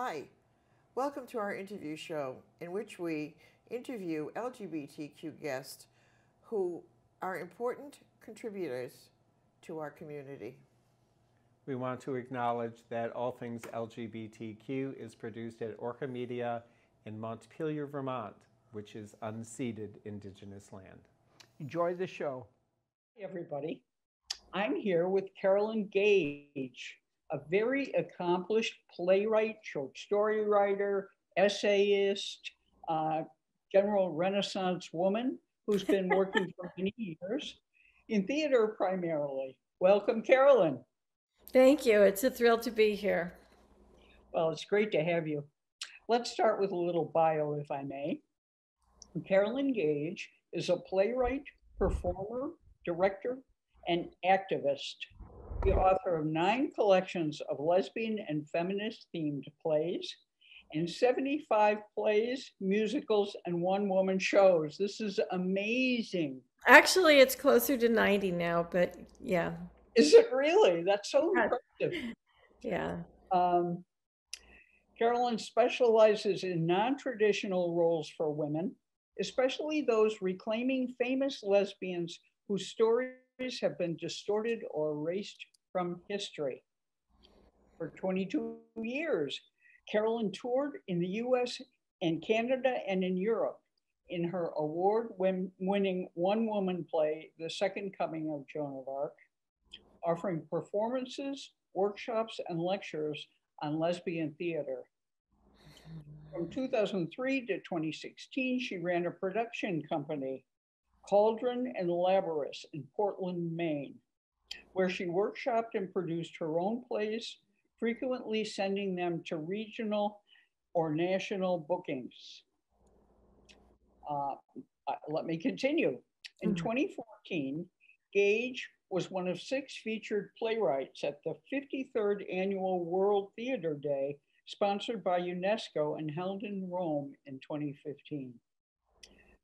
Hi, welcome to our interview show in which we interview LGBTQ guests who are important contributors to our community. We want to acknowledge that All Things LGBTQ is produced at Orca Media in Montpelier, Vermont, which is unceded Indigenous land. Enjoy the show. Hey, everybody. I'm here with Carolyn Gage, a very accomplished playwright, short story writer, essayist, uh, general Renaissance woman who's been working for many years in theater primarily. Welcome, Carolyn. Thank you. It's a thrill to be here. Well, it's great to have you. Let's start with a little bio, if I may. Carolyn Gage is a playwright, performer, director, and activist. The author of nine collections of lesbian and feminist themed plays and 75 plays, musicals, and one woman shows. This is amazing. Actually, it's closer to 90 now, but yeah. Is it really? That's so impressive. Yeah. Um, Carolyn specializes in non traditional roles for women, especially those reclaiming famous lesbians whose stories have been distorted or erased from history. For 22 years, Carolyn toured in the US and Canada and in Europe in her award winning one woman play, The Second Coming of Joan of Arc, offering performances, workshops, and lectures on lesbian theater. From 2003 to 2016, she ran a production company, Cauldron and Labrys in Portland, Maine, where she workshopped and produced her own plays, frequently sending them to regional or national bookings. Uh, let me continue. In mm-hmm. 2014, Gage was one of six featured playwrights at the 53rd Annual World Theater Day, sponsored by UNESCO and held in Rome in 2015.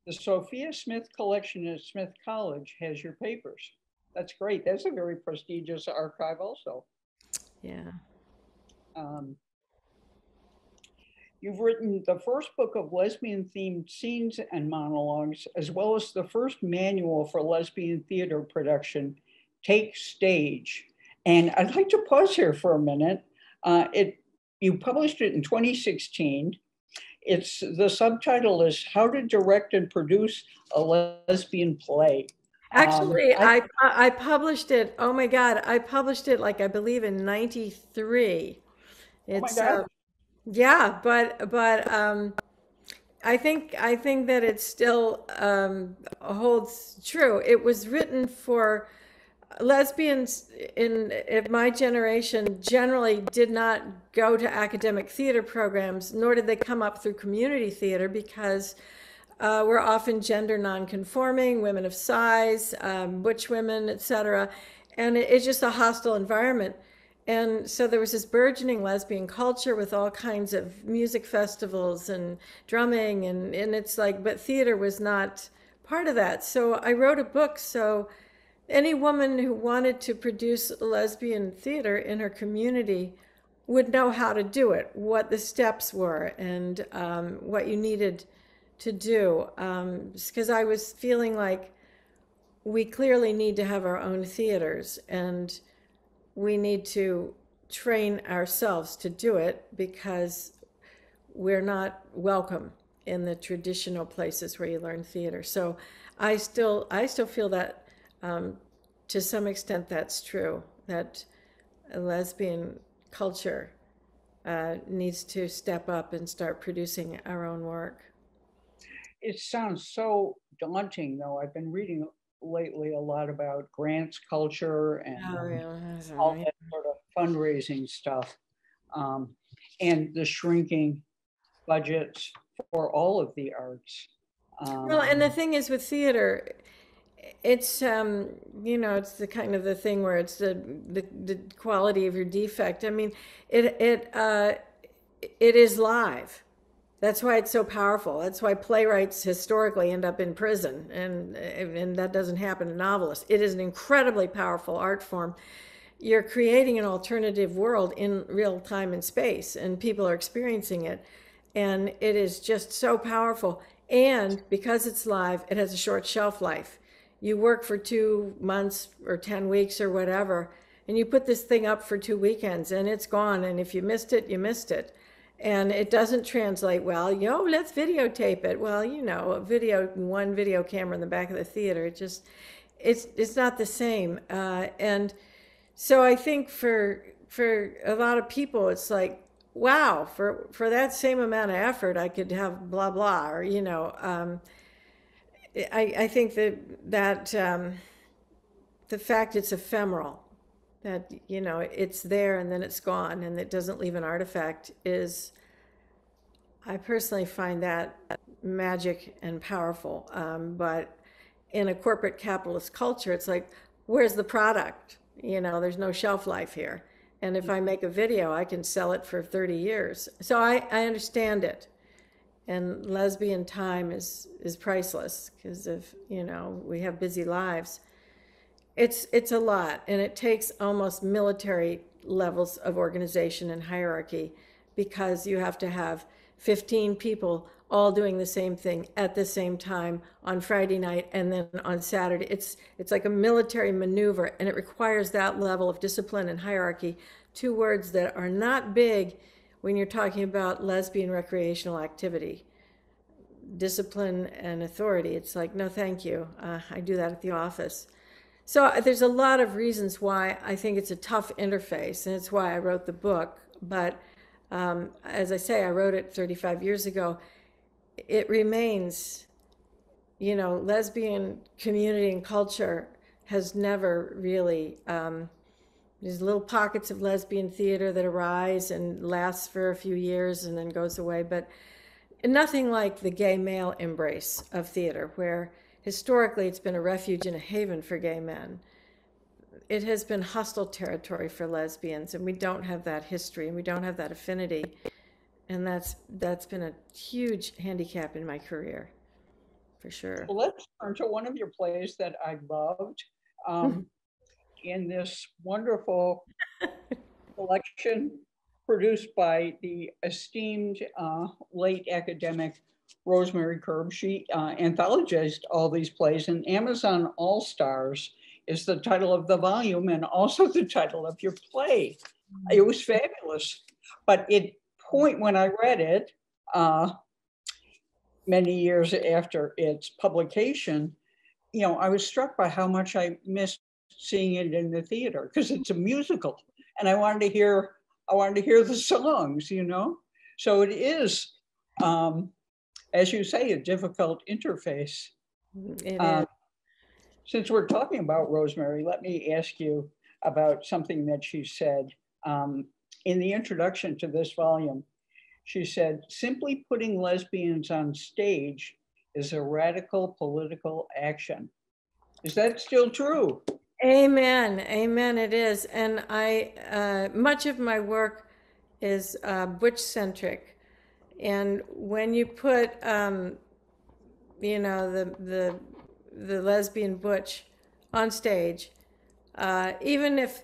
The Sophia Smith Collection at Smith College has your papers. That's great. That's a very prestigious archive, also. Yeah. Um, you've written the first book of lesbian themed scenes and monologues, as well as the first manual for lesbian theater production, Take Stage. And I'd like to pause here for a minute. Uh, it you published it in 2016. It's the subtitle is How to Direct and Produce a Lesbian Play. Actually, um, I, I, I published it. Oh my God, I published it like I believe in '93. It's oh uh, yeah, but but um, I think I think that it still um, holds true. It was written for lesbians in, in my generation generally did not go to academic theater programs, nor did they come up through community theater because uh, we're often gender nonconforming, women of size, um, butch women, etc. And it, it's just a hostile environment. And so there was this burgeoning lesbian culture with all kinds of music festivals and drumming, and, and it's like, but theater was not part of that. So I wrote a book so any woman who wanted to produce lesbian theater in her community would know how to do it, what the steps were, and um, what you needed to do. Because um, I was feeling like we clearly need to have our own theaters and we need to train ourselves to do it because we're not welcome in the traditional places where you learn theater. So I still I still feel that um, to some extent, that's true. That lesbian culture uh, needs to step up and start producing our own work. It sounds so daunting, though. I've been reading lately a lot about grants culture and oh, yeah. all that sort of fundraising stuff, um, and the shrinking budgets for all of the arts. Um, well, and the thing is with theater, it's um you know it's the kind of the thing where it's the the, the quality of your defect i mean it it uh it is live that's why it's so powerful that's why playwrights historically end up in prison and and that doesn't happen to novelists it is an incredibly powerful art form you're creating an alternative world in real time and space, and people are experiencing it. And it is just so powerful. And because it's live, it has a short shelf life. You work for two months or 10 weeks or whatever, and you put this thing up for two weekends and it's gone. And if you missed it, you missed it. And it doesn't translate well. Yo, let's videotape it. Well, you know, a video, one video camera in the back of the theater, it just, it's, it's not the same. Uh, and so I think for, for a lot of people, it's like, wow, for, for that same amount of effort, I could have blah, blah, or, you know, um, I, I think that, that, um, the fact it's ephemeral, that, you know, it's there and then it's gone and it doesn't leave an artifact is, I personally find that magic and powerful. Um, but in a corporate capitalist culture, it's like, where's the product? You know, there's no shelf life here. And if I make a video, I can sell it for 30 years. So I, I understand it. And lesbian time is, is priceless because if you know, we have busy lives. It's, it's a lot and it takes almost military levels of organization and hierarchy because you have to have 15 people all doing the same thing at the same time on Friday night and then on Saturday. It's it's like a military maneuver and it requires that level of discipline and hierarchy, two words that are not big when you're talking about lesbian recreational activity. Discipline and authority. It's like, no, thank you. Uh, I do that at the office. So uh, there's a lot of reasons why I think it's a tough interface, and it's why I wrote the book. But um, as I say, I wrote it 35 years ago it remains, you know, lesbian community and culture has never really, um, there's little pockets of lesbian theater that arise and lasts for a few years and then goes away, but nothing like the gay male embrace of theater, where historically it's been a refuge and a haven for gay men. It has been hostile territory for lesbians, and we don't have that history and we don't have that affinity and that's that's been a huge handicap in my career for sure. Well, let's turn to one of your plays that i loved. Um, in this wonderful collection produced by the esteemed uh, late academic rosemary curb she uh, anthologized all these plays and amazon all stars is the title of the volume and also the title of your play. It was fabulous. But it point when I read it, uh, many years after its publication, you know, I was struck by how much I missed seeing it in the theater because it's a musical, and I wanted to hear, I wanted to hear the songs, you know. So it is, um, as you say, a difficult interface. Um, since we're talking about Rosemary, let me ask you about something that she said. Um, in the introduction to this volume, she said, simply putting lesbians on stage is a radical political action. Is that still true? Amen. Amen. It is. And I, uh, much of my work is uh, butch centric. And when you put, um, you know, the, the, the lesbian butch on stage, uh, even if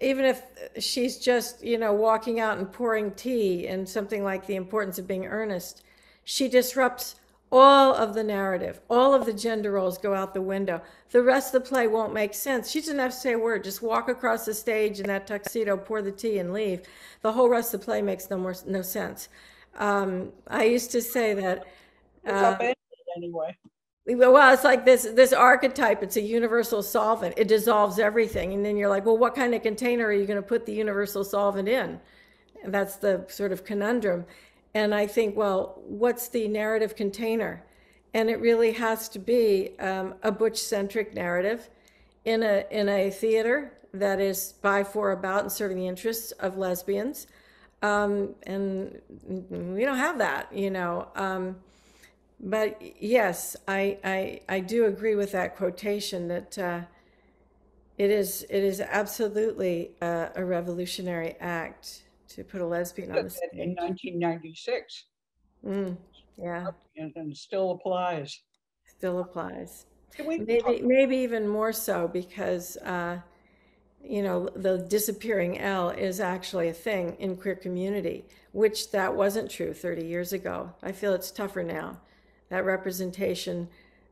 even if she's just, you know, walking out and pouring tea and something like the importance of being earnest, she disrupts all of the narrative. All of the gender roles go out the window. The rest of the play won't make sense. She doesn't have to say a word. Just walk across the stage in that tuxedo, pour the tea, and leave. The whole rest of the play makes no more no sense. Um, I used to say that. Uh, anyway well it's like this this archetype it's a universal solvent it dissolves everything and then you're like well what kind of container are you going to put the universal solvent in and that's the sort of conundrum and i think well what's the narrative container? And it really has to be um, a butch centric narrative in a in a theater that is by for about and serving the interests of lesbians. Um, and we don't have that you know um, but yes, I, I, I do agree with that quotation that uh, it is it is absolutely uh, a revolutionary act to put a lesbian on the stage. In 1996. Mm, yeah. And, and still applies. Still applies. maybe maybe even more so because uh, you know, the disappearing L is actually a thing in queer community, which that wasn't true 30 years ago. I feel it's tougher now. That representation,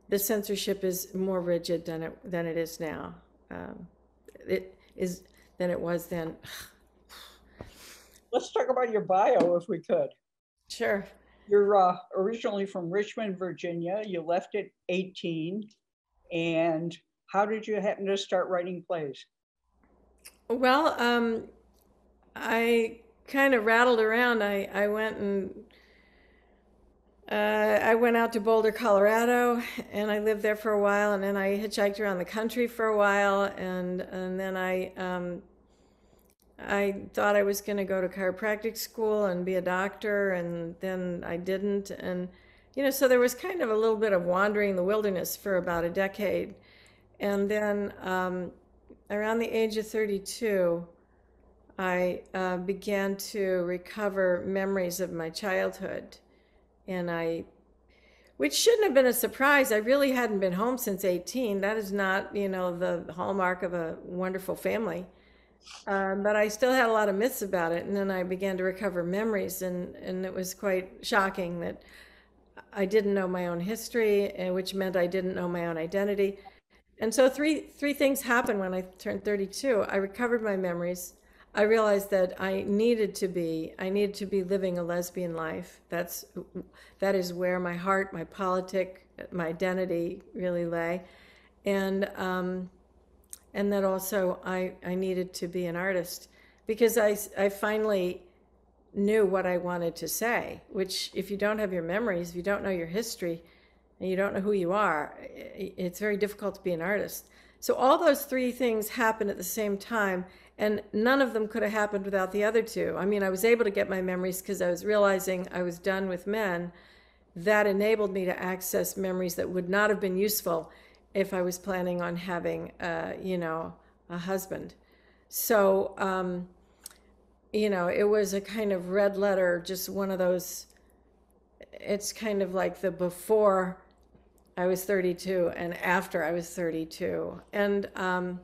the censorship is more rigid than it than it is now. Um, it is than it was then. Let's talk about your bio if we could. Sure. You're uh, originally from Richmond, Virginia. You left at 18. And how did you happen to start writing plays? Well, um, I kind of rattled around. I, I went and uh, I went out to Boulder, Colorado, and I lived there for a while. And then I hitchhiked around the country for a while, and and then I um, I thought I was going to go to chiropractic school and be a doctor, and then I didn't. And, you know, so there was kind of a little bit of wandering the wilderness for about a decade. And then um, around the age of 32, I uh, began to recover memories of my childhood. And I, which shouldn't have been a surprise. I really hadn't been home since 18. That is not, you know, the hallmark of a wonderful family. Um, but I still had a lot of myths about it. And then I began to recover memories, and, and it was quite shocking that I didn't know my own history, eh, which meant I didn't know my own identity. And so three three things happened when I turned 32. I recovered my memories. I realized that I needed to be I needed to be living a lesbian life. That's that is where my heart, my politic, my identity really lay, and um, and that also I, I needed to be an artist because I, I finally knew what I wanted to say, which, if you don't have your memories, if you don't know your history, and you don't know who you are, it's very difficult to be an artist. So, all those three things happened at the same time, and none of them could have happened without the other two. I mean, I was able to get my memories because I was realizing I was done with men. That enabled me to access memories that would not have been useful if I was planning on having, a, you know, a husband. So, um, you know, it was a kind of red letter, just one of those. It's kind of like the before I was 32 and after I was 32. And, um,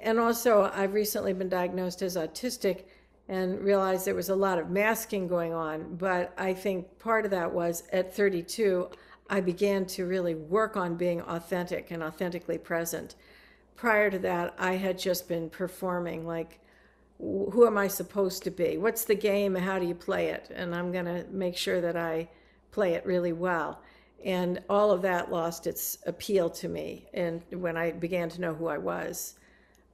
and also, I've recently been diagnosed as autistic and realized there was a lot of masking going on. But I think part of that was at 32, I began to really work on being authentic and authentically present. Prior to that, I had just been performing like, who am I supposed to be? What's the game? And how do you play it? And I'm going to make sure that I play it really well. And all of that lost its appeal to me. And when I began to know who I was,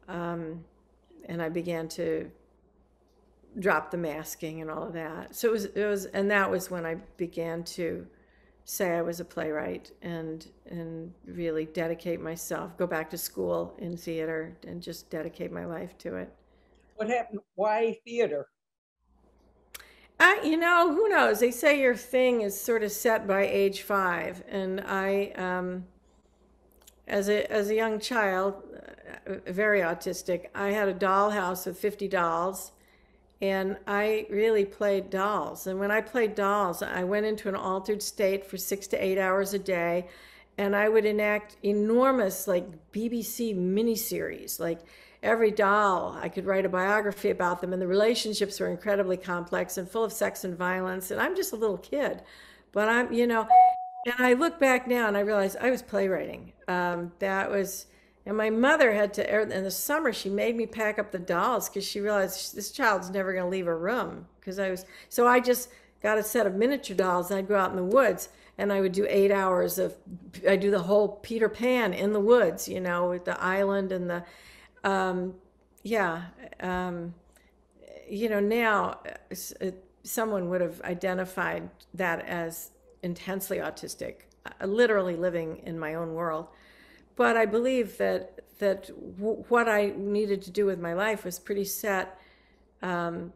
um, and I began to drop the masking and all of that. So it was, it was, and that was when I began to say I was a playwright and and really dedicate myself, go back to school in theater and just dedicate my life to it. What happened? Why theater? I, you know, who knows? They say your thing is sort of set by age five, and I, um, as a as a young child, uh, very autistic. I had a dollhouse with fifty dolls, and I really played dolls. And when I played dolls, I went into an altered state for six to eight hours a day, and I would enact enormous, like BBC miniseries. Like every doll, I could write a biography about them, and the relationships were incredibly complex and full of sex and violence. And I'm just a little kid, but I'm, you know, and I look back now and I realize I was playwriting. Um, that was and my mother had to, er, in the summer, she made me pack up the dolls because she realized this child's never going to leave her room. Because I was, so I just got a set of miniature dolls and I'd go out in the woods and I would do eight hours of, I do the whole Peter Pan in the woods, you know, with the island and the, um, yeah. Um, you know, now uh, someone would have identified that as intensely autistic, uh, literally living in my own world but I believe that that w- what I needed to do with my life was pretty set um,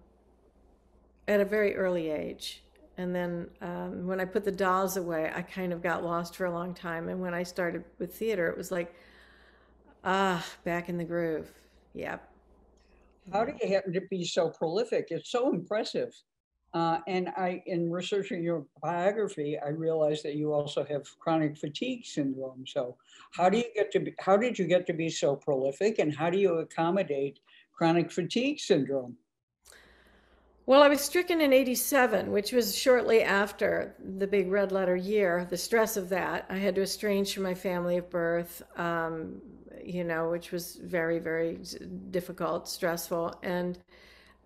at a very early age. And then um, when I put the dolls away, I kind of got lost for a long time. And when I started with theater, it was like, ah, back in the groove. Yep. How do you happen to be so prolific? It's so impressive. Uh, and I, in researching your biography, I realized that you also have chronic fatigue syndrome. So, how do you get to be, how did you get to be so prolific, and how do you accommodate chronic fatigue syndrome? Well, I was stricken in 87, which was shortly after the big red letter year, the stress of that. I had to estrange from my family of birth, um, you know, which was very, very difficult, stressful. And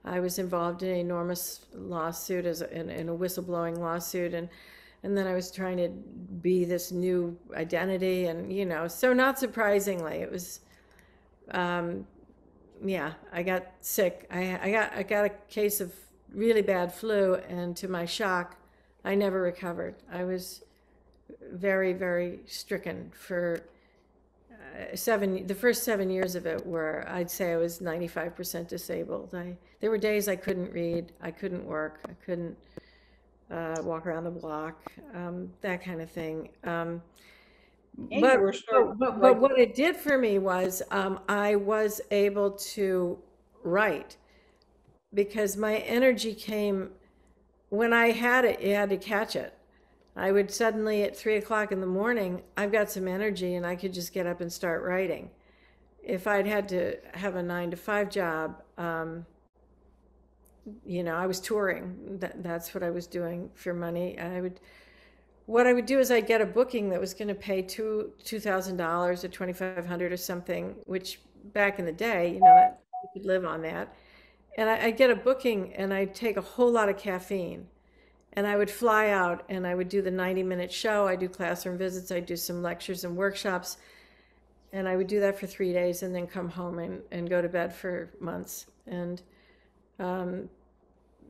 I was involved in an enormous lawsuit as a, in, in a whistleblowing lawsuit. And, and then I was trying to be this new identity. And, you know, so not surprisingly, it was, um, yeah, I got sick. I, I got, I got a case of really bad flu, and to my shock, I never recovered. I was very, very stricken for seven. The first seven years of it were, I'd say, I was ninety-five percent disabled. I there were days I couldn't read, I couldn't work, I couldn't uh, walk around the block, um, that kind of thing. Um, but, but, but, but, what it did for me was um, I was able to write because my energy came when I had it, you had to catch it. I would suddenly at three o'clock in the morning, I've got some energy and I could just get up and start writing. If I'd had to have a nine to five job, um, you know, I was touring. That, that's what I was doing for money. I would, what I would do is I'd get a booking that was going to pay two two thousand dollars or twenty five hundred or something, which back in the day, you know, you could live on that and I, would get a booking and I'd take a whole lot of caffeine and I would fly out and I would do the 90 minute show. I do classroom visits, I do some lectures and workshops. And I would do that for three days and then come home and, and go to bed for months. And um,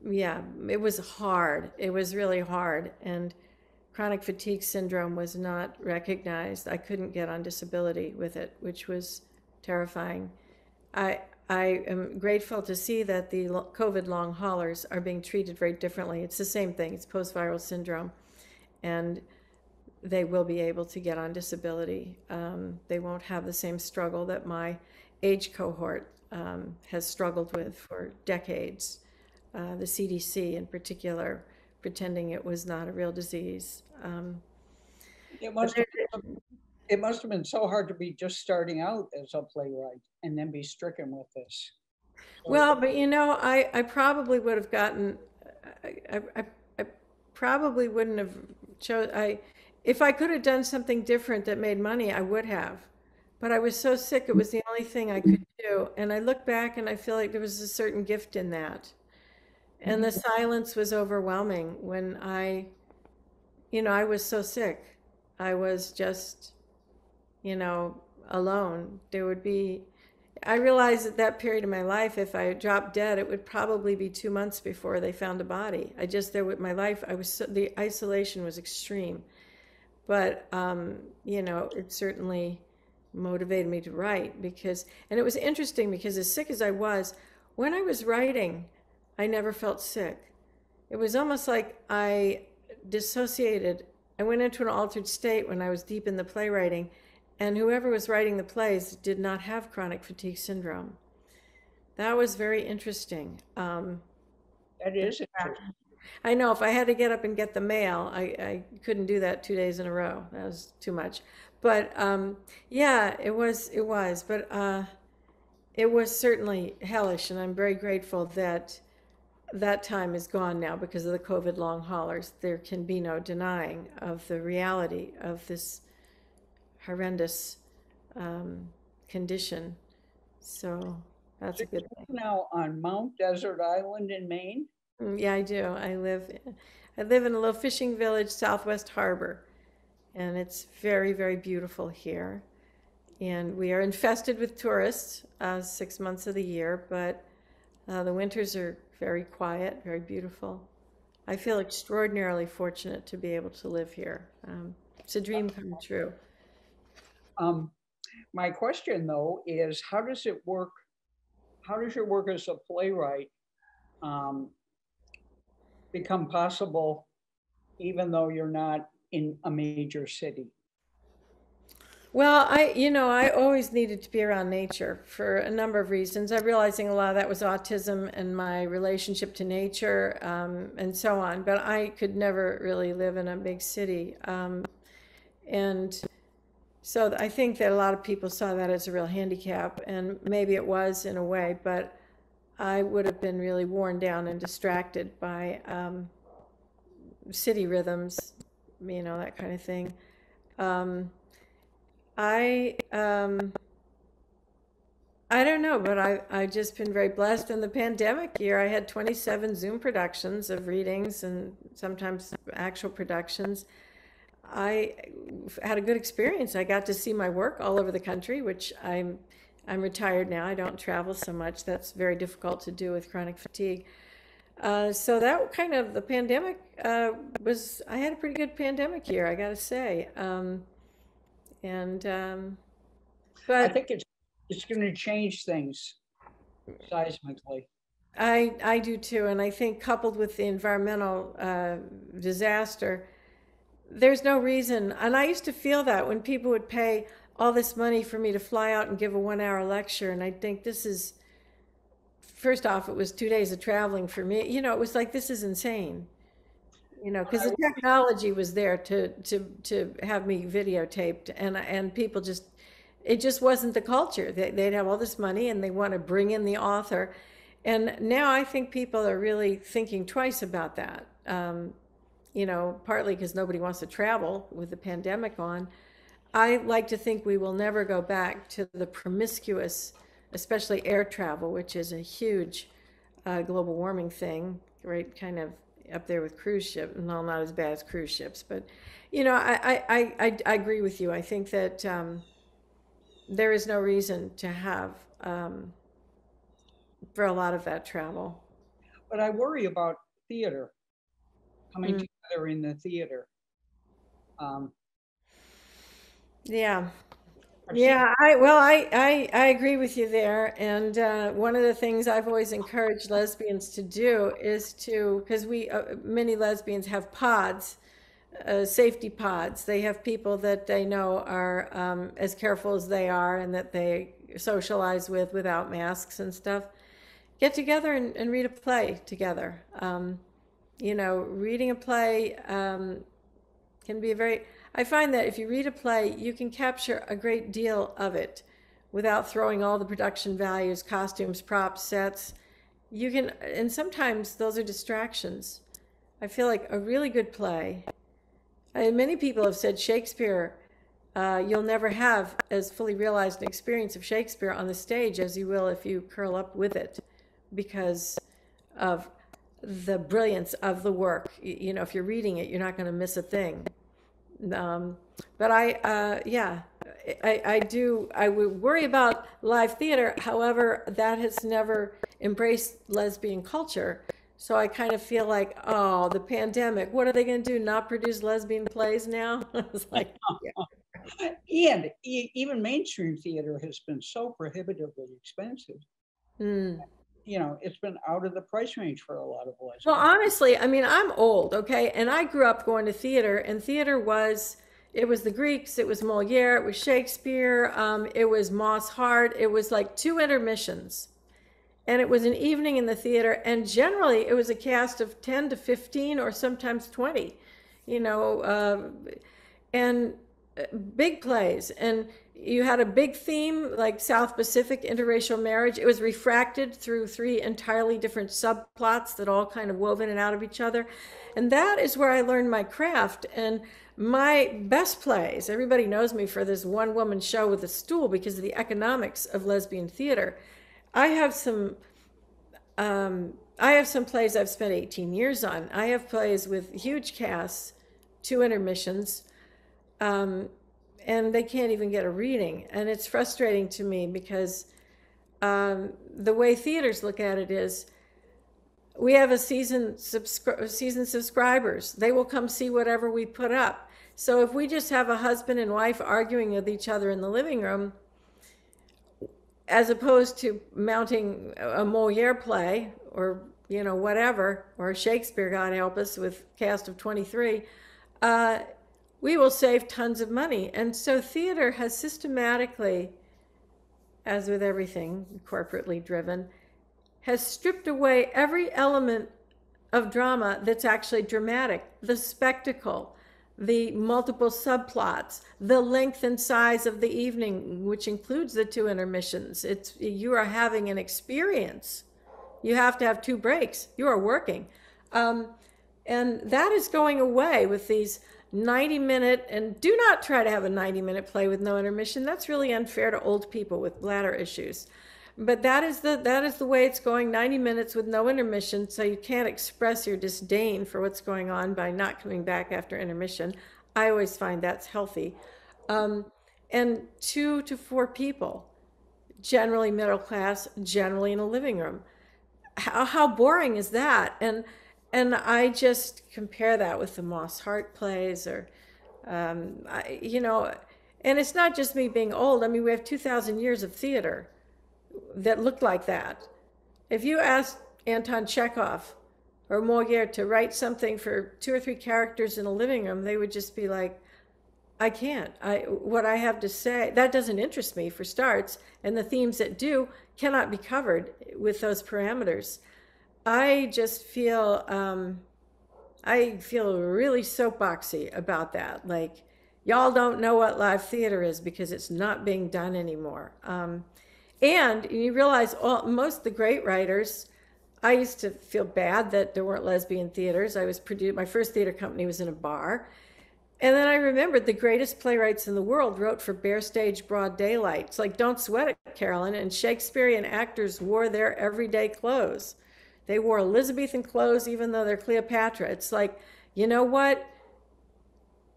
yeah, it was hard. It was really hard. And chronic fatigue syndrome was not recognized. I couldn't get on disability with it, which was terrifying. I, I am grateful to see that the COVID long haulers are being treated very differently. It's the same thing, it's post viral syndrome. And they will be able to get on disability. Um, they won't have the same struggle that my age cohort um, has struggled with for decades. Uh, the CDC, in particular, pretending it was not a real disease. Um, it it must have been so hard to be just starting out as a playwright and then be stricken with this. Well, but you know, I, I probably would have gotten, I, I, I probably wouldn't have chose, I, if I could have done something different that made money, I would have. But I was so sick, it was the only thing I could do. And I look back and I feel like there was a certain gift in that. And the silence was overwhelming when I, you know, I was so sick. I was just you know, alone. There would be, I realized at that period of my life, if I dropped dead, it would probably be two months before they found a body. I just, there with my life, I was, so, the isolation was extreme. But, um, you know, it certainly motivated me to write because, and it was interesting because as sick as I was, when I was writing, I never felt sick. It was almost like I dissociated. I went into an altered state when I was deep in the playwriting and whoever was writing the plays did not have chronic fatigue syndrome. That was very interesting. Um, that is interesting. I know if I had to get up and get the mail, I, I couldn't do that two days in a row. That was too much. But um, yeah, it was, it was. But uh, it was certainly hellish, and I'm very grateful that that time is gone now because of the COVID long haulers. There can be no denying of the reality of this horrendous um, condition. So that's a good thing. Now on Mount Desert Island in Maine. Mm, yeah, I do. I live. I live in a little fishing village, Southwest Harbor, and it's very, very beautiful here. And we are infested with tourists uh, six months of the year, but uh, the winters are very quiet, very beautiful. I feel extraordinarily fortunate to be able to live here. Um, it's a dream come true. Um, my question though is how does it work? How does your work as a playwright um, become possible even though you're not in a major city? Well, I, you know, I always needed to be around nature for a number of reasons. I'm realizing a lot of that was autism and my relationship to nature um, and so on. But I could never really live in a big city. Um, and so I think that a lot of people saw that as a real handicap, and maybe it was in a way, but I would have been really worn down and distracted by um, city rhythms, you know, that kind of thing. Um, I um, I don't know, but I I just been very blessed. In the pandemic year, I had 27 Zoom productions of readings and sometimes actual productions. I had a good experience. I got to see my work all over the country, which I'm I'm retired now. I don't travel so much. That's very difficult to do with chronic fatigue. Uh, so that kind of the pandemic uh, was. I had a pretty good pandemic year, I got to say. Um, and um, I think it's, it's going to change things seismically. I I do too, and I think coupled with the environmental uh, disaster, there's no reason. And I used to feel that when people would pay all this money for me to fly out and give a one-hour lecture, and I think this is. First off, it was two days of traveling for me. You know, it was like this is insane. You know, because the technology was there to to to have me videotaped, and and people just it just wasn't the culture. They, they'd have all this money and they want to bring in the author. And now I think people are really thinking twice about that. Um, you know, partly because nobody wants to travel with the pandemic on. I like to think we will never go back to the promiscuous, especially air travel, which is a huge uh, global warming thing, right? Kind of up there with cruise ship. No, not as bad as cruise ships, but you know, I I, I, I, agree with you. I think that um, there is no reason to have um, for a lot of that travel. But I worry about theater coming Mm. In the theater. Um, Yeah. Yeah, I well, I, I I agree with you there. And uh, one of the things I've always encouraged lesbians to do is to because we uh, many lesbians have pods, uh, safety pods. They have people that they know are um, as careful as they are and that they socialize with without masks and stuff. Get together and, and read a play together. Um, you know, reading a play um, can be a very I find that if you read a play, you can capture a great deal of it without throwing all the production values, costumes, props, sets. You can, and sometimes those are distractions. I feel like a really good play, and many people have said Shakespeare, uh, you'll never have as fully realized an experience of Shakespeare on the stage as you will if you curl up with it because of the brilliance of the work. You know, if you're reading it, you're not going to miss a thing. Um, but I, uh, yeah, I, I do, I would worry about live theater. However, that has never embraced lesbian culture. So I kind of feel like, oh, the pandemic, what are they going to do? Not produce lesbian plays now? It's like, yeah. and even mainstream theater has been so prohibitively expensive. Hmm. You know, it's been out of the price range for a lot of lesbians. Well, honestly, I mean, I'm old, okay? And I grew up going to theater, and theater was it was the Greeks, it was Moliere, it was Shakespeare, um, it was Moss Hart, it was like two intermissions. And it was an evening in the theater, and generally it was a cast of 10 to 15 or sometimes 20, you know, uh, and uh, big plays. And you had a big theme like South Pacific interracial marriage. It was refracted through three entirely different subplots that all kind of wove in and out of each other. And that is where I learned my craft. And my best plays, everybody knows me for this one woman show with a stool because of the economics of lesbian theater. I have some um, I have some plays I've spent 18 years on. I have plays with huge casts, two intermissions, um, and they can't even get a reading. And it's frustrating to me because um, the way theaters look at it is we have a season subscri- season subscribers. They will come see whatever we put up. So if we just have a husband and wife arguing with each other in the living room, as opposed to mounting a Moliere play or you know whatever or Shakespeare, God help us, with cast of twenty three, uh, we will save tons of money. And so theater has systematically, as with everything corporately driven, has stripped away every element of drama that's actually dramatic the spectacle, the multiple subplots, the length and size of the evening, which includes the two intermissions. It's you are having an experience. You have to have two breaks. You are working. Um, and that is going away with these 90 minute, and do not try to have a 90 minute play with no intermission. That's really unfair to old people with bladder issues. But that is the that is the way it's going 90 minutes with no intermission, so you can't express your disdain for what's going on by not coming back after intermission. I always find that's healthy. Um, and two to four people, generally middle class, generally in a living room. How, how boring is that? And and I just compare that with the Moss Hart plays, or um, I, you know, and it's not just me being old. I mean, we have two thousand years of theater that looked like that. If you asked Anton Chekhov or Moliere to write something for two or three characters in a living room, they would just be like, I can't. I what I have to say that doesn't interest me for starts, and the themes that do cannot be covered with those parameters. I just feel um, I feel really soapboxy about that. Like y'all don't know what live theater is because it's not being done anymore. Um, and you realize all, most of the great writers. I used to feel bad that there weren't lesbian theaters. I was produced. My first theater company was in a bar. And then I remembered the greatest playwrights in the world wrote for bare stage broad daylight. It's like, don't sweat it, Carolyn. And Shakespearean actors wore their everyday clothes. They wore Elizabethan clothes even though they're Cleopatra. It's like, you know what?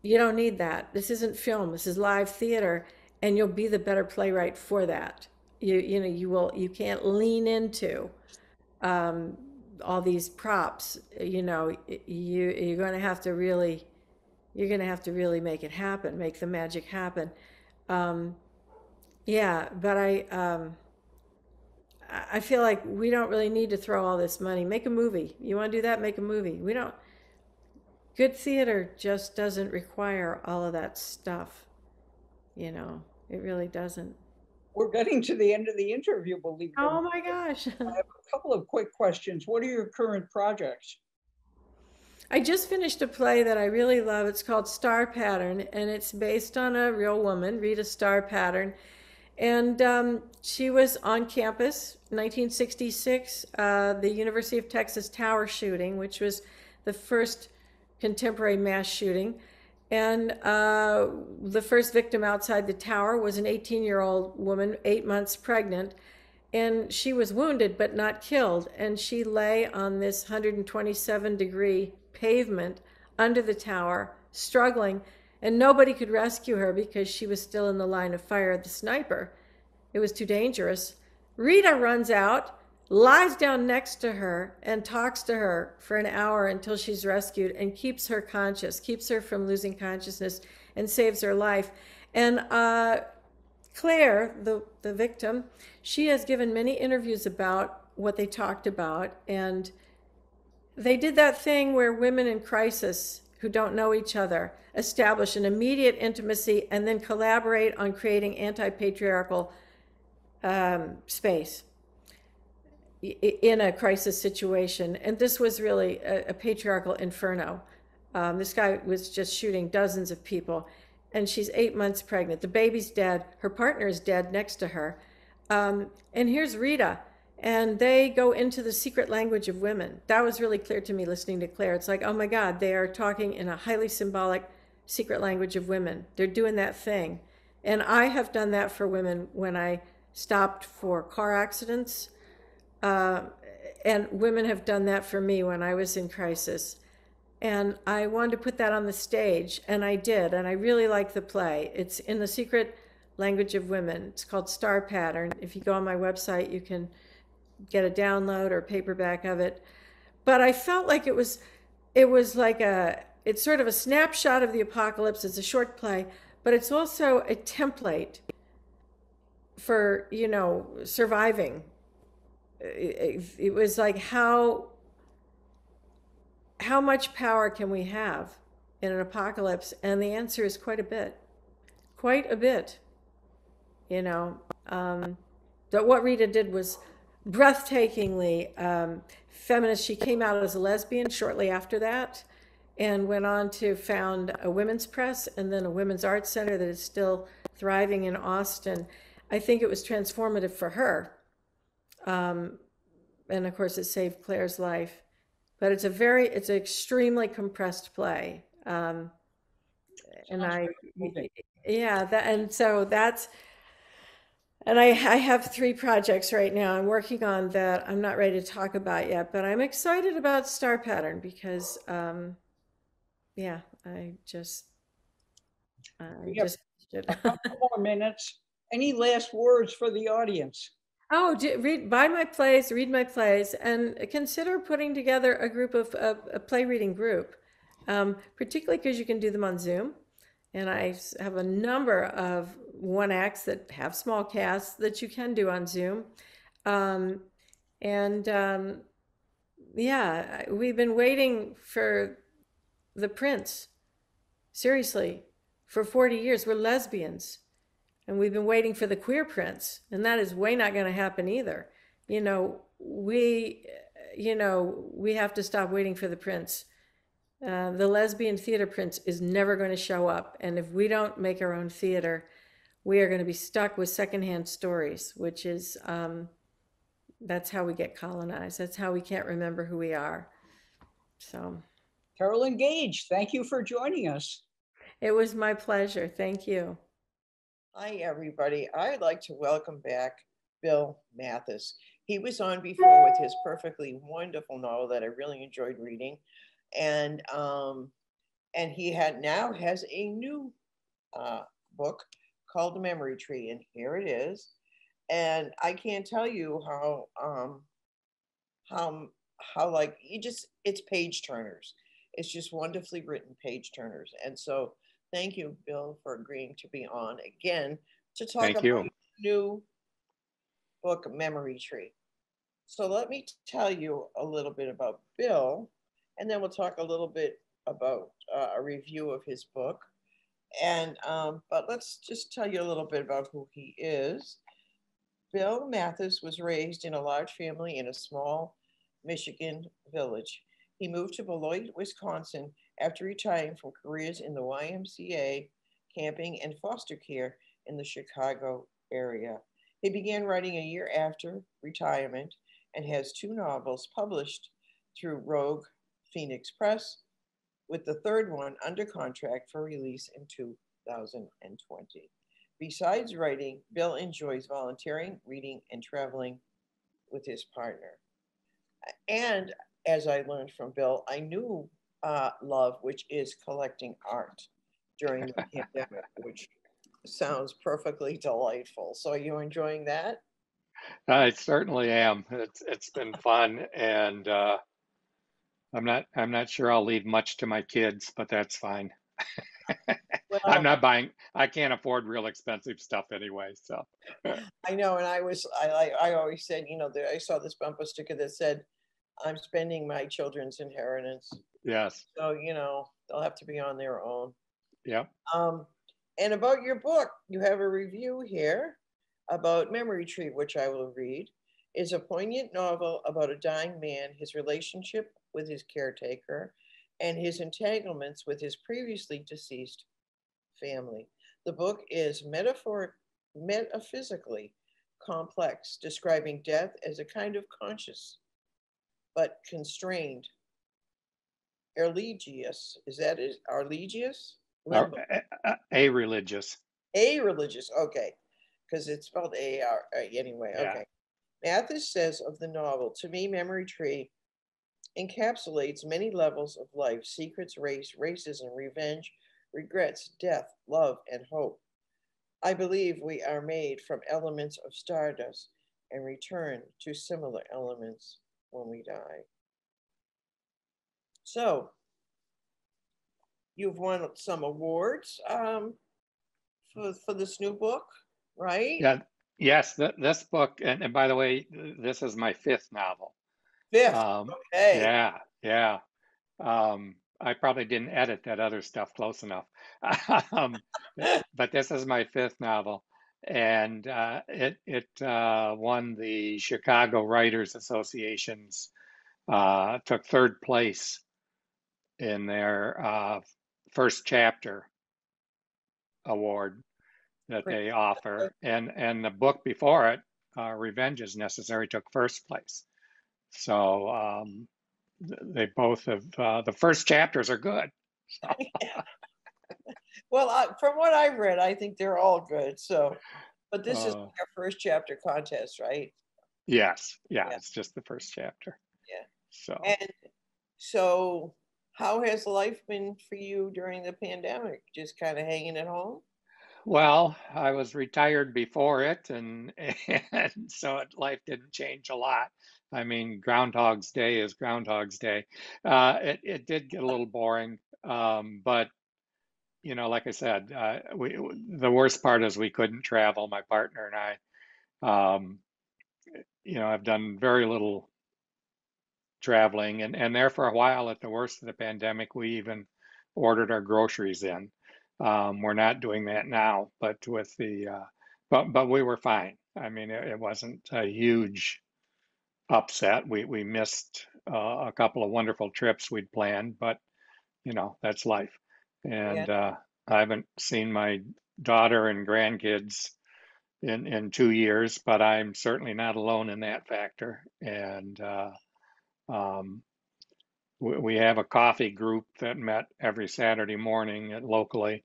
You don't need that. This isn't film. This is live theater, and you'll be the better playwright for that. You you know you will you can't lean into um, all these props. You know you you're going to have to really you're going to have to really make it happen, make the magic happen. Um, yeah, but I. Um, I feel like we don't really need to throw all this money. Make a movie. You want to do that? Make a movie. We don't. Good theater just doesn't require all of that stuff. You know, it really doesn't. We're getting to the end of the interview, believe it. Oh my gosh. I have a couple of quick questions. What are your current projects? I just finished a play that I really love. It's called Starpattern, and it's based on a real woman, Rita Starpattern and um, she was on campus, 1966, uh, the University of Texas Tower shooting, which was the first contemporary mass shooting. And uh, the first victim outside the tower was an 18 year old woman, eight months pregnant. And she was wounded but not killed. And she lay on this 127 degree pavement under the tower, struggling and nobody could rescue her because she was still in the line of fire of the sniper. It was too dangerous. Rita runs out, lies down next to her, and talks to her for an hour until she's rescued and keeps her conscious, keeps her from losing consciousness, and saves her life. And uh, Claire, the, the victim, she has given many interviews about what they talked about. And they did that thing where women in crisis who don't know each other establish an immediate intimacy and then collaborate on creating anti patriarchal um, space in a crisis situation. And this was really a, a patriarchal inferno. Um, this guy was just shooting dozens of people, and she's eight months pregnant. The baby's dead. Her partner is dead next to her. Um, and here's Rita and they go into the secret language of women. That was really clear to me listening to Claire. It's like, oh my God, they are talking in a highly symbolic secret language of women. They're doing that thing. And I have done that for women when I stopped for car accidents. Uh, and women have done that for me when I was in crisis. And I wanted to put that on the stage, and I did. And I really like the play. It's in the secret language of women. It's called Starpattern. If you go on my website, you can get a download or paperback of it. But I felt like it was it was like a it's sort of a snapshot of the apocalypse. It's a short play, but it's also a template for you know surviving. It, it was like how how much power can we have in an apocalypse? And the answer is quite a bit. Quite a bit. You know, um, that what Rita did was breathtakingly um, feminist. She came out as a lesbian shortly after that and went on to found a women's press and then a women's art center that is still thriving in Austin. I think it was transformative for her. Um, and of course, it saved Claire's life. But it's a very, it's an extremely compressed play. Um, and I, yeah, that, and so that's, and I, I have three projects right now I'm working on that I'm not ready to talk about yet, but I'm excited about Starpattern because, um, yeah, I just, I We have just. a couple more minutes. Any last words for the audience? Oh, do, read buy my plays, read my plays, and consider putting together a group of a, a play reading group, um, particularly because you can do them on Zoom. And I have a number of one acts that have small casts that you can do on Zoom. Um, and um, yeah, we've been waiting for the prince. Seriously, for 40 years, we're lesbians. And we've been waiting for the queer prince, and that is way not going to happen either. You know, we, you know, we have to stop waiting for the prince. Uh, the lesbian theater prince is never going to show up, and if we don't make our own theater, we are going to be stuck with secondhand stories, which is um, that's how we get colonized. That's how we can't remember who we are. So Carolyn Gage, thank you for joining us. it was my pleasure. Thank you. Hi, everybody. I'd like to welcome back Bill Mathis. He was on before with his perfectly wonderful novel that I really enjoyed reading, and um, and he had now has a new uh, book called The Memory Tree, and here it is. And I can't tell you how um, how how like you just it's page turners. It's just wonderfully written page turners, and so thank you, Bill, for agreeing to be on again to talk Thank about you. new book, Memory Tree. So let me tell you a little bit about Bill, and then we'll talk a little bit about uh, a review of his book. And um, but let's just tell you a little bit about who he is. Bill Mathis was raised in a large family in a small Michigan village. He moved to Beloit, Wisconsin after retiring from careers in the YMCA, camping, and foster care in the Chicago area. He began writing a year after retirement and has two novels published through Rogue Phoenix Press, with the third one under contract for release in 2020. Besides writing, Bill enjoys volunteering, reading, and traveling with his partner. And as I learned from Bill, I knew uh, love, which is collecting art during the pandemic, which sounds perfectly delightful. So, are you enjoying that? I certainly am. It's it's been fun, and uh, I'm not I'm not sure I'll leave much to my kids, but that's fine. Well, I'm not buying. I can't afford real expensive stuff anyway. So I know, and I was, I, I, I always said, you know, there, I saw this bumper sticker that said, "I'm spending my children's inheritance." yes, So, you know, they'll have to be on their own. Yeah. Um, and about your book, you have a review here about Memory Tree, which I will read. Is a poignant novel about a dying man, his relationship with his caretaker, and his entanglements with his previously deceased family. The book is metaphor metaphysically complex, describing death as a kind of conscious but constrained. Erlegius, is that is Arlegius? Or, a, a- a religious. A religious, okay, because it's spelled A R. Anyway, Yeah. okay. Mathis says of the novel, to me, Memory Tree encapsulates many levels of life: secrets, race, racism, revenge, regrets, death, love, and hope. I believe we are made from elements of stardust and return to similar elements when we die. So, you've won some awards um, for, for this new book, right? Yeah. Yes. Th- this book, and, and by the way, this is my fifth novel. Fifth. Um, okay. Yeah, yeah. Um, I probably didn't edit that other stuff close enough. um, but this is my fifth novel, and uh, it it uh, won the Chicago Writers Association's uh, took third place in their uh, first chapter award that they offer, and and the book before it, uh, Revenge is Necessary, took first place. So um, they both have uh, the first chapters are good. Well, from what I've read, I think they're all good. So, but this is Uh, our first chapter contest, right? Yes, yeah, Yeah. it's just the first chapter. Yeah. So And so, how has life been for you during the pandemic? Just kind of hanging at home? well, I was retired before it, and and so life didn't change a lot. I mean, Groundhog's Day is Groundhog's Day. Uh, it it did get a little boring, um, but you know, like I said, uh, we the worst part is we couldn't travel. My partner and I, um, you know, I've done very little traveling, and and there for a while at the worst of the pandemic, we even ordered our groceries in. Um, we're not doing that now, but with the, uh, but but we were fine. I mean, it, it wasn't a huge upset. We we missed uh, a couple of wonderful trips we'd planned, but you know, that's life. And uh, I haven't seen my daughter and grandkids in in two years, but I'm certainly not alone in that factor. And uh, um, we, we have a coffee group that met every Saturday morning at, locally,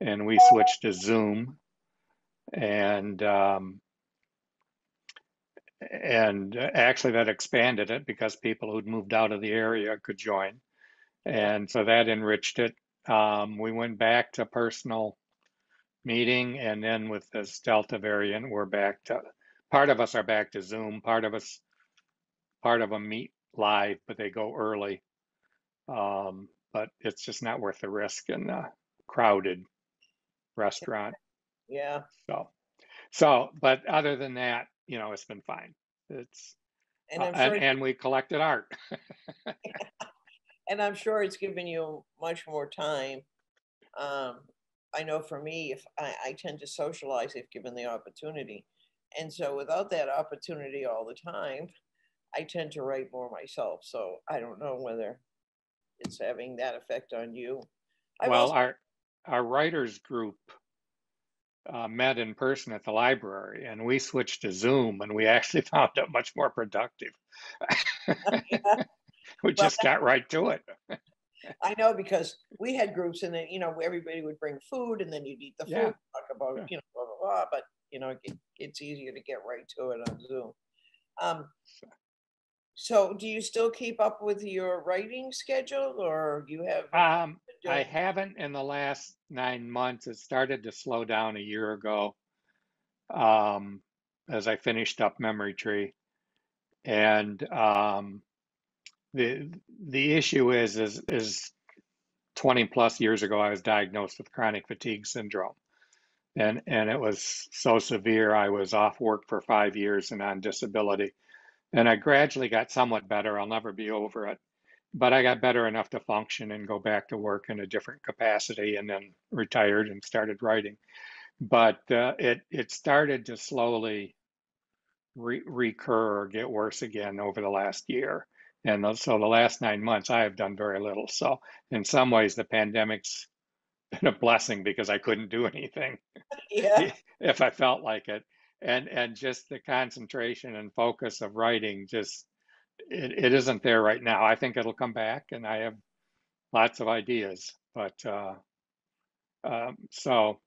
and we switched to Zoom. And um, and actually, that expanded it because people who'd moved out of the area could join, and so that enriched it. Um, we went back to personal meeting, and then with this Delta variant, we're back to part of us are back to Zoom, part of us part of them meet live, but they go early. Um, but it's just not worth the risk in a crowded restaurant. Yeah. So, so, but other than that, you know, it's been fine. It's And uh, I'm and, sure, and we collected art. and I'm sure it's given you much more time. Um, I know for me, if I, I tend to socialize if given the opportunity. And so without that opportunity all the time, I tend to write more myself. So I don't know whether it's having that effect on you. I've Well, also- our our writers group uh, met in person at the library, and we switched to Zoom, and we actually found it much more productive. we just got right to it. I know because we had groups and then, you know, everybody would bring food and then you'd eat the food, Yeah. talk about, Yeah. you know, blah, blah, blah, but you know, it, it's easier to get right to it on Zoom. Um, so do you still keep up with your writing schedule or you have? Um, I haven't in the last nine months. It started to slow down a year ago um, as I finished up Memory Tree. And um, the the issue is is is 20 plus years ago I was diagnosed with chronic fatigue syndrome. And and it was so severe I was off work for 5 years and on disability. And I gradually got somewhat better. I'll never be over it but I got better enough to function and go back to work in a different capacity and then retired and started writing. But uh, it it started to slowly re- recur or get worse again over the last year. And so the last nine months, I have done very little. So in some ways, the pandemic's been a blessing because I couldn't do anything Yeah, if I felt like it. And and just the concentration and focus of writing just it, it isn't there right now. I think it'll come back and I have lots of ideas. But uh um so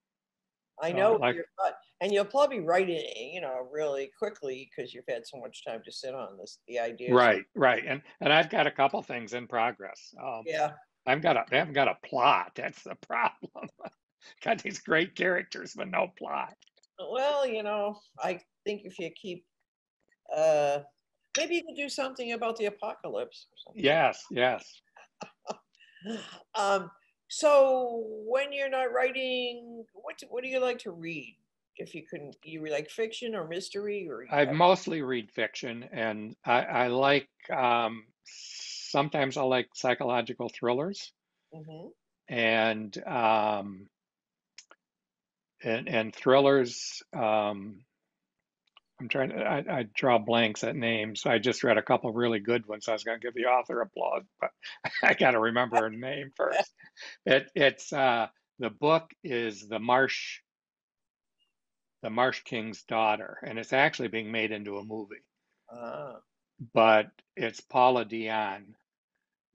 I uh, know, like- you're not- and you'll probably write it, you know, really quickly because you've had so much time to sit on this, the idea, right, right. And and I've got a couple things in progress. Um Yeah, I've got a I haven't got a plot. That's the problem. got these great characters but no plot. well, you know, I think if you keep, uh, maybe you can do something about the apocalypse or something. Yes, yes. Um, so when you're not writing, what do- what do you like to read? If you can, you like fiction or mystery or I have- mostly read fiction, and I, I like um, sometimes I like psychological thrillers. Mhm. and um, and and thrillers. Um, I'm trying to. I, I draw blanks at names. I just read a couple really good ones. I was going to give the author applause, but I got to remember her name first. It it's uh, the book is the Marsh the Marsh King's daughter, and it's actually being made into a movie. Ah, But it's Paula Dionne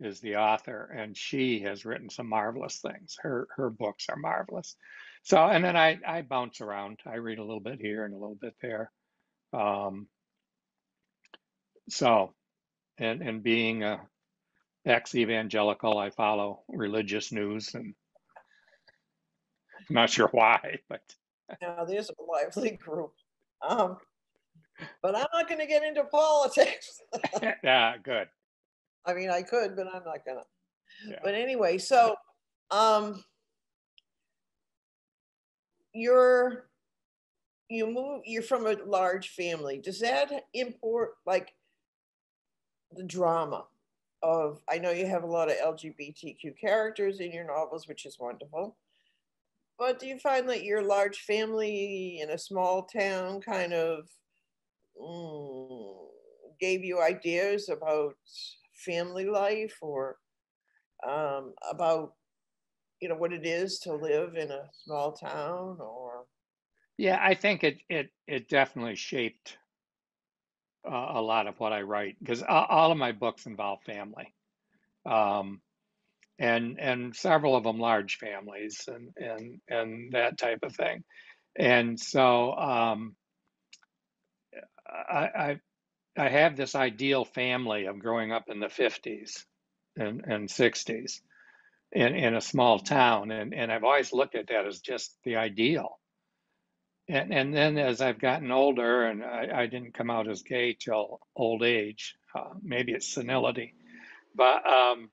is the author, and she has written some marvelous things. Her her books are marvelous. So, and then I I bounce around. I read a little bit here and a little bit there. Um, so, and and being a ex-evangelical, I follow religious news, and I'm not sure why, but now there's a lively group. Um, but I'm not gonna get into politics. yeah, good. I mean, I could, but I'm not gonna. Yeah. But anyway, so, um, you're, you move, you're from a large family. Does that import like the drama of, I know you have a lot of LGBTQ characters in your novels, which is wonderful. But do you find that your large family in a small town kind of mm, gave you ideas about family life or um, about you know what it is to live in a small town or Yeah, I think it it it definitely shaped uh, a lot of what I write because all, of my books involve family, um, and and several of them large families and and and that type of thing. And so um, I, I I have this ideal family of growing up in the 50s and, and 60s in, in a small town, and, and I've always looked at that as just the ideal. And and then as I've gotten older, and I, I didn't come out as gay till old age, uh, maybe it's senility, but um,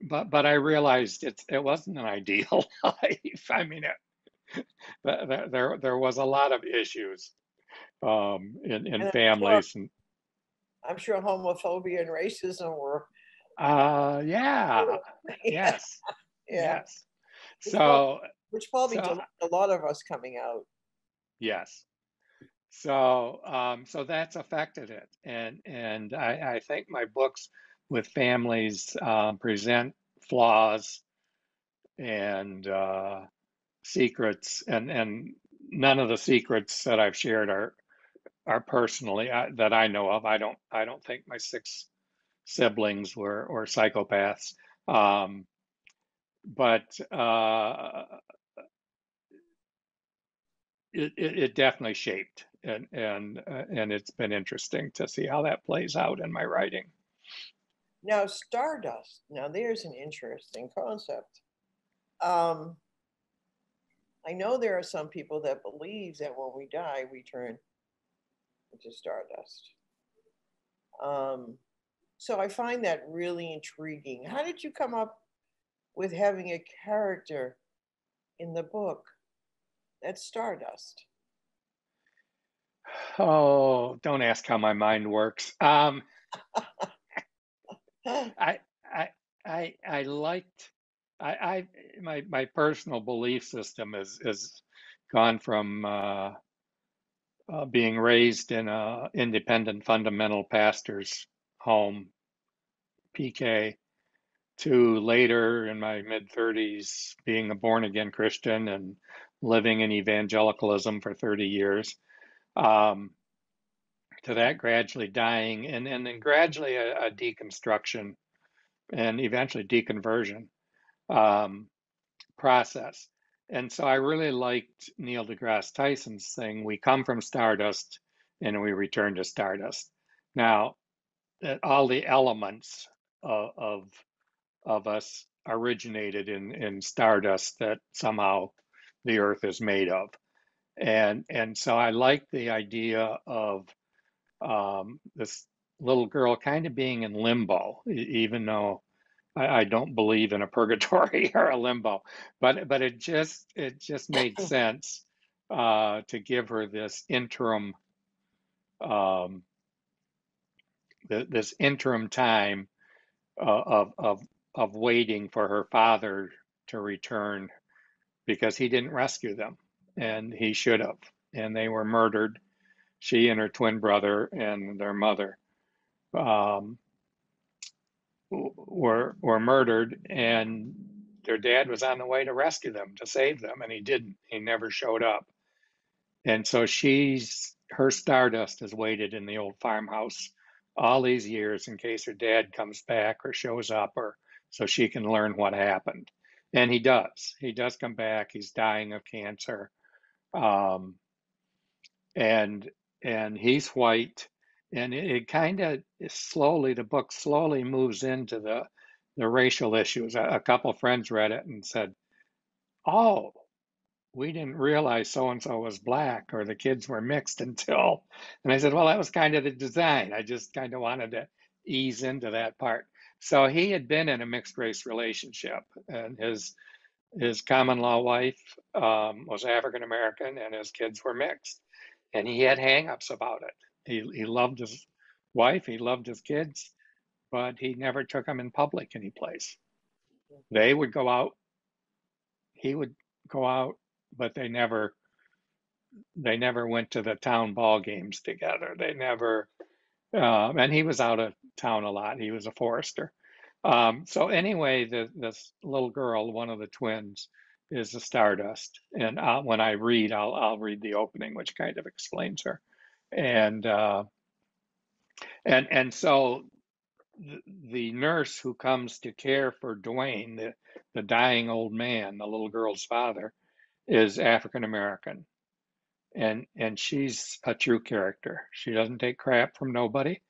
but but I realized it it wasn't an ideal life. I mean, it, there there there was a lot of issues um, in in and I'm sure, families, and I'm sure homophobia and racism were uh, yeah, yes, yeah yes. So which probably so delayed a lot of us coming out yes. So, um, so that's affected it, and and I, I think my books with families um, present flaws and uh, secrets, and and none of the secrets that I've shared are are personally uh, that I know of. I don't I don't think my six siblings were or psychopaths, um, but uh, it, it it definitely shaped, and and uh, and it's been interesting to see how that plays out in my writing. now stardust now there's an interesting concept. Um, i know there are some people that believe that when we die we turn into stardust. Um, so i find that really intriguing. How did you come up with having a character in the book that's stardust Oh, don't ask how my mind works. Um, I I I I liked I I my my personal belief system is is gone from uh, uh, being raised in a independent fundamental pastor's home PK to later in my mid 30s being a born again Christian and living in evangelicalism for 30 years. Um, to that gradually dying and, and then gradually a, a deconstruction and eventually deconversion um, process. And so I really liked Neil deGrasse Tyson's thing. We come from stardust and we return to stardust. Now, that all the elements of, of of us originated in in stardust that somehow the earth is made of. And and so I like the idea of um, this little girl kind of being in limbo, even though I, I don't believe in a purgatory or a limbo, but but it just it just made sense uh, to give her this interim um, th- this interim time uh, of of of waiting for her father to return because he didn't rescue them and he should have. And they were murdered, she and her twin brother and their mother um, were were murdered and their dad was on the way to rescue them to save them and he didn't he never showed up and so she's her stardust has waited in the old farmhouse all these years in case her dad comes back or shows up or so she can learn what happened and he does. He does come back. He's dying of cancer. Um, and and he's white. And it, it kind of slowly the book slowly moves into the the racial issues. A, a couple friends read it and said oh we didn't realize so and so was black or the kids were mixed until and i said well that was kind of the design. I just kind of wanted to ease into that part so he had been in a mixed race relationship and his his common law wife um, was african american and his kids were mixed and he had hangups about it he, he loved his wife he loved his kids but he never took them in public any place they would go out he would go out but they never they never went to the town ball games together. They never, um, and he was out of town a lot. He was a forester. Um, so anyway, the, this little girl, one of the twins, is the Stardust. And i when I read, I'll I'll read the opening, which kind of explains her. And uh, and and so the, the nurse who comes to care for Dwayne, the the dying old man, the little girl's father, is African American, and and she's a true character. She doesn't take crap from nobody,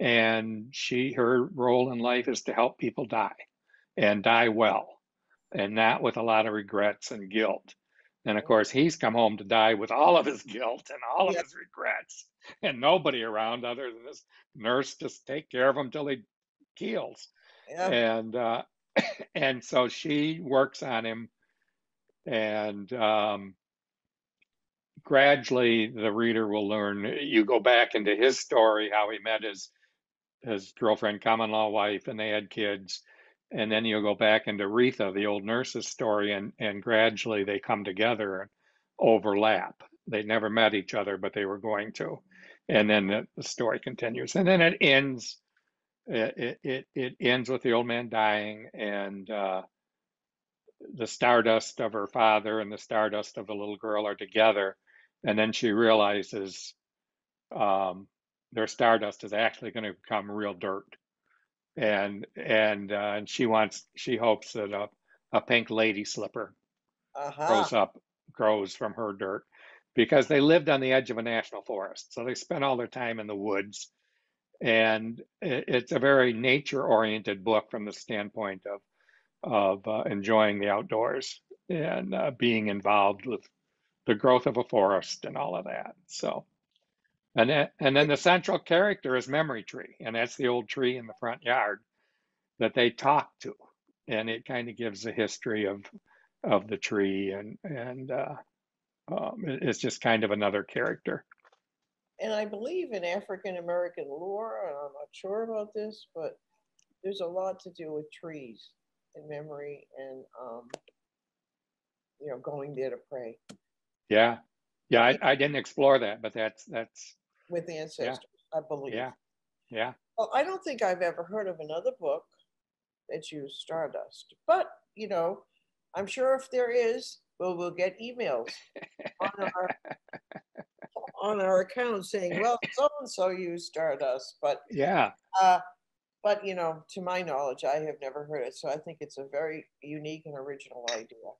and she her role in life is to help people die, and die well, and not with a lot of regrets and guilt. And of course, he's come home to die with all of his guilt and all of his regrets, and nobody around other than this nurse just take care of him till he heals. Yeah, And uh, and so she works on him and um, gradually the reader will learn. You go back into his story how he met his his girlfriend common law wife and they had kids. And then you'll go back into Retha the old nurse's story and and gradually they come together and overlap. They never met each other but they were going to. And then the, the story continues. And then it ends it, it it ends with the old man dying and uh the stardust of her father and the stardust of the little girl are together and then she realizes um, their stardust is actually going to become real dirt and and uh, and she wants she hopes that a, a pink lady slipper uh-huh. grows up grows from her dirt because they lived on the edge of a national forest so they spent all their time in the woods and it, it's a very nature oriented book from the standpoint of of uh, enjoying the outdoors and uh, being involved with the growth of a forest and all of that. So, and then, and then the central character is Memory Tree, and that's the old tree in the front yard that they talk to, and it kind of gives a history of of the tree, and and uh, um, it's just kind of another character. And I believe in African American lore, and I'm not sure about this, but there's a lot to do with trees and memory and um, you know, going there to pray Yeah, yeah, I, I didn't explore that, but that's that's with the ancestors, I believe. yeah, yeah. Well, I don't think I've ever heard of another book that used Stardust, but you know, I'm sure if there is, we'll we'll get emails on our on our account saying, "Well, so and so used Stardust," but Yeah, uh, but you know, to my knowledge, I have never heard it. So I think it's a very unique and original idea.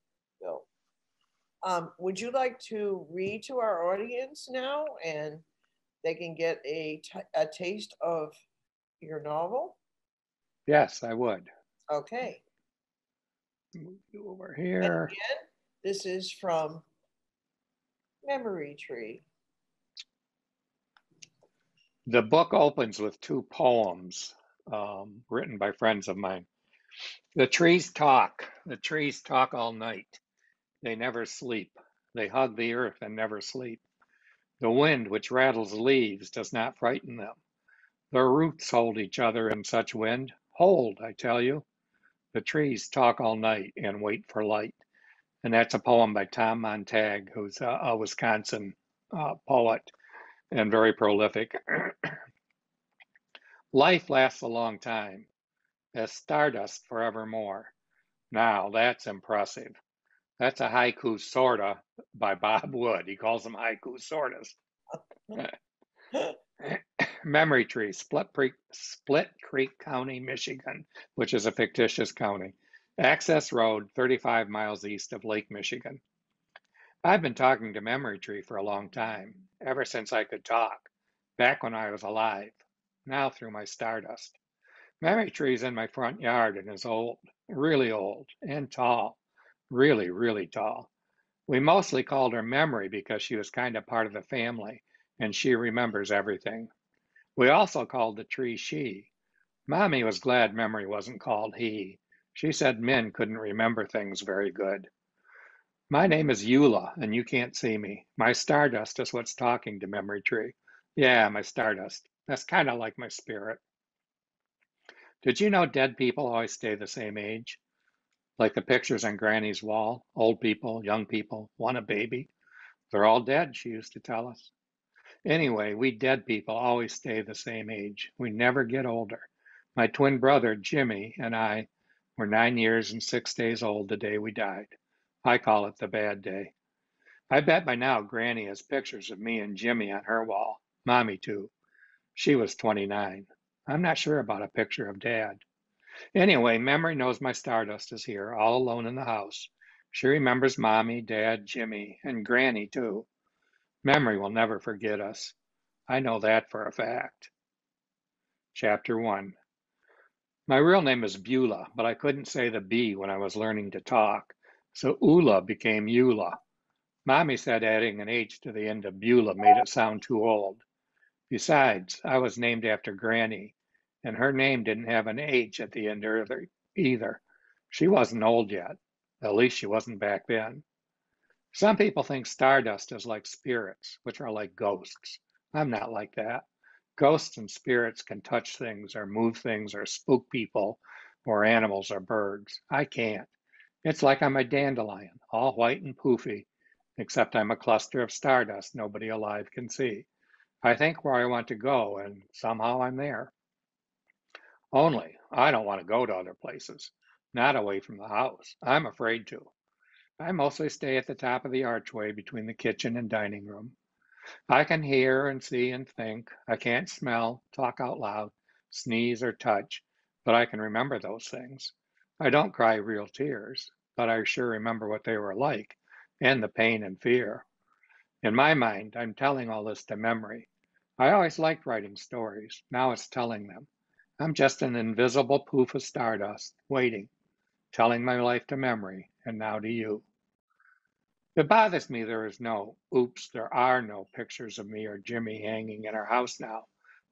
Um, would you like to read to our audience now, and they can get a t- a taste of your novel? yes, I would. Okay. Move you over here. again, this is from Memory Tree. The book opens with two poems um, written by friends of mine. The trees talk. The trees talk all night. They never sleep. They hug the earth and never sleep. The wind, which rattles leaves, does not frighten them. Their roots hold each other in such wind. Hold, I tell you. The trees talk all night and wait for light. And that's a poem by Tom Montag, who's a, a Wisconsin uh, poet and very prolific. Life lasts a long time, as stardust forevermore. Now that's impressive. That's a haiku sorta by Bob Wood. He calls them haiku sortas. Memory Tree, Split Creek, Split Creek County, Michigan, which is a fictitious county. Access Road, 35 miles east of Lake Michigan. I've been talking to Memory Tree for a long time, ever since I could talk, back when I was alive, now through my stardust. Memory Tree's in my front yard and is old, really old, and tall, really, really tall. We mostly called her Memory because she was kind of part of the family and she remembers everything. We also called the tree she. Mommy was glad Memory wasn't called he. She said men couldn't remember things very good. My name is Eula, and you can't see me. My stardust is what's talking to Memory Tree. Yeah, my stardust. That's kind of like my spirit. Did you know dead people always stay the same age? Like the pictures on Granny's wall old people, young people, want a baby. They're all dead, she used to tell us. Anyway, we dead people always stay the same age. We never get older. My twin brother, Jimmy, and I were nine years and six days old the day we died. I call it the bad day. I bet by now Granny has pictures of me and Jimmy on her wall. Mommy, too. She was 29. I'm not sure about a picture of Dad. Anyway, memory knows my stardust is here, all alone in the house. She remembers Mommy, Dad, Jimmy, and Granny, too. Memory will never forget us. I know that for a fact. Chapter 1 My real name is Beulah, but I couldn't say the B when I was learning to talk. So Ula became Eula. Mommy said adding an H to the end of Beulah made it sound too old. Besides, I was named after Granny, and her name didn't have an H at the end either. She wasn't old yet. At least she wasn't back then. Some people think stardust is like spirits, which are like ghosts. I'm not like that. Ghosts and spirits can touch things or move things or spook people or animals or birds. I can't. It's like I'm a dandelion, all white and poofy, except I'm a cluster of stardust nobody alive can see. I think where I want to go, and somehow I'm there. Only, I don't want to go to other places, not away from the house. I'm afraid to. I mostly stay at the top of the archway between the kitchen and dining room. I can hear and see and think. I can't smell, talk out loud, sneeze, or touch, but I can remember those things. I don't cry real tears but I sure remember what they were like and the pain and fear. In my mind, I'm telling all this to memory. I always liked writing stories. Now it's telling them. I'm just an invisible poof of stardust, waiting, telling my life to memory, and now to you. It bothers me there is no, oops, there are no pictures of me or Jimmy hanging in our house now,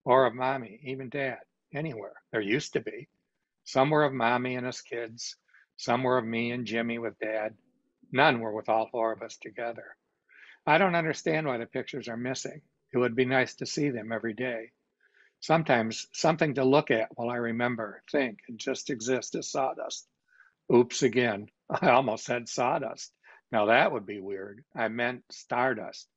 or of mommy, even dad, anywhere. There used to be. Some were of mommy and us kids, some were of me and Jimmy with Dad. None were with all four of us together. I don't understand why the pictures are missing. It would be nice to see them every day. Sometimes something to look at while I remember, think, and just exist as sawdust. Oops again. I almost said sawdust. Now that would be weird. I meant stardust.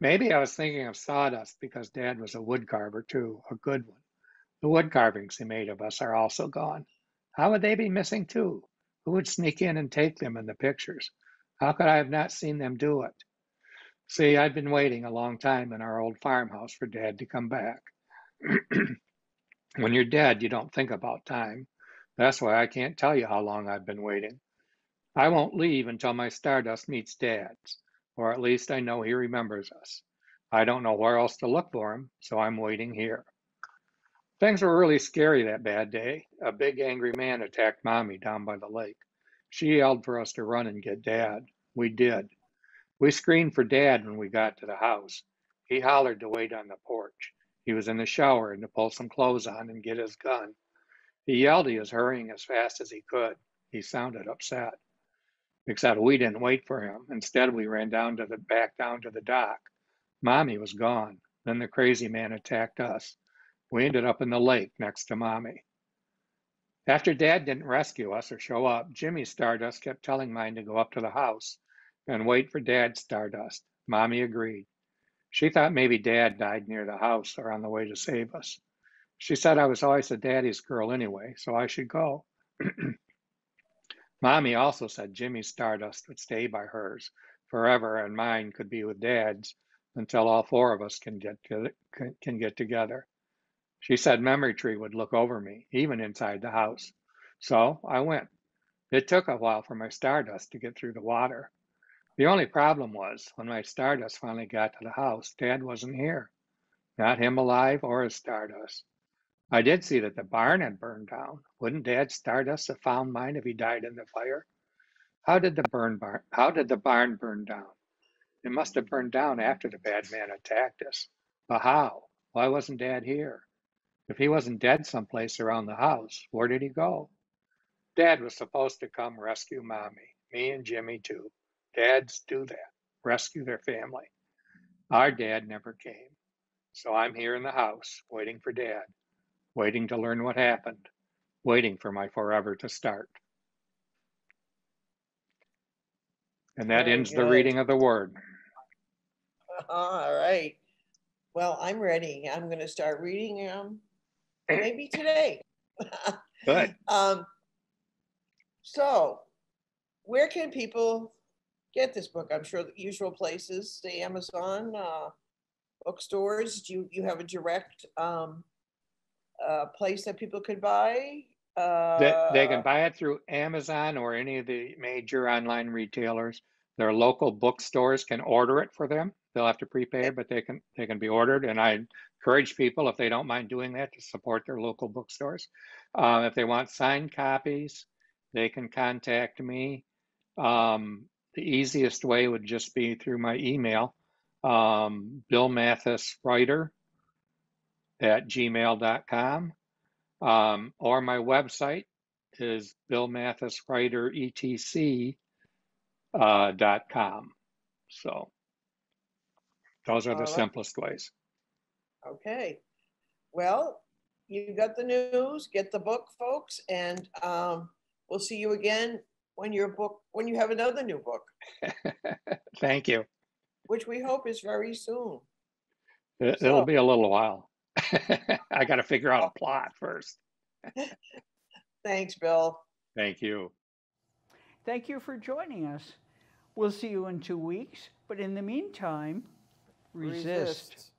Maybe I was thinking of sawdust because Dad was a wood carver too, a good one. The wood carvings he made of us are also gone. How would they be missing too? Who would sneak in and take them in the pictures? How could I have not seen them do it? See, I'd been waiting a long time in our old farmhouse for Dad to come back. when you're dead, you don't think about time. That's why I can't tell you how long I've been waiting. I won't leave until my stardust meets Dad's, or at least I know he remembers us. I don't know where else to look for him, so I'm waiting here. Things were really scary that bad day. A big angry man attacked Mommy down by the lake. She yelled for us to run and get Dad. We did. We screamed for Dad when we got to the house. He hollered to wait on the porch. He was in the shower and to pull some clothes on and get his gun. He yelled he was hurrying as fast as he could. He sounded upset. Except we didn't wait for him. Instead, we ran down to the back down to the dock. Mommy was gone. Then the crazy man attacked us. We ended up in the lake next to mommy. After Dad didn't rescue us or show up, Jimmy Stardust kept telling mine to go up to the house and wait for Dad Stardust. Mommy agreed. She thought maybe Dad died near the house or on the way to save us. She said I was always a daddy's girl anyway, so I should go. Mommy also said Jimmy's Stardust would stay by hers forever and mine could be with Dad's until all four of us can get to, can get together. She said Memory Tree would look over me, even inside the house. So I went. It took a while for my stardust to get through the water. The only problem was when my stardust finally got to the house, Dad wasn't here. Not him alive or his stardust. I did see that the barn had burned down. Wouldn't Dad's stardust have found mine if he died in the fire? How did the burn barn how did the barn burn down? It must have burned down after the bad man attacked us. But how? Why wasn't Dad here? If he wasn't dead someplace around the house, where did he go? Dad was supposed to come rescue Mommy, me and Jimmy too. Dads do that, rescue their family. Our dad never came. So I'm here in the house, waiting for Dad, waiting to learn what happened, waiting for my forever to start. And that Very ends the reading of the word. All right. Well, I'm ready. I'm going to start reading um maybe today. Good. um, so, where can people get this book? I'm sure the usual places, the Amazon, uh, bookstores. Do you, you have a direct um, uh, place that people could buy? Uh, They, they can buy it through Amazon or any of the major online retailers. Their local bookstores can order it for them. They'll have to prepay, but they can they can be ordered. And I encourage people, if they don't mind doing that, to support their local bookstores. Um, if they want signed copies, they can contact me. Um, the easiest way would just be through my email, um, Bill Mathis Writer at gmail.com. Um, or my website is Bill Mathis Writer etc uh, dot com. So those are the right. simplest ways. Okay. Well, you got the news, get the book, folks, and um, we'll see you again when your book, when you have another new book, Thank you. which we hope is very soon. It, So- it'll be a little while. I got to figure out a oh. plot first. Thanks, Bill. Thank you. Thank you for joining us. We'll see you in two weeks, but in the meantime, resist.